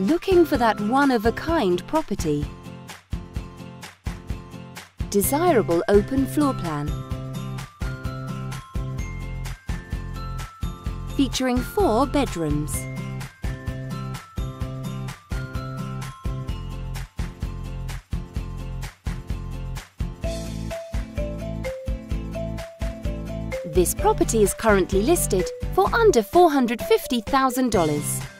Looking for that one-of-a-kind property. Desirable open floor plan. Featuring four bedrooms. This property is currently listed for under $450,000.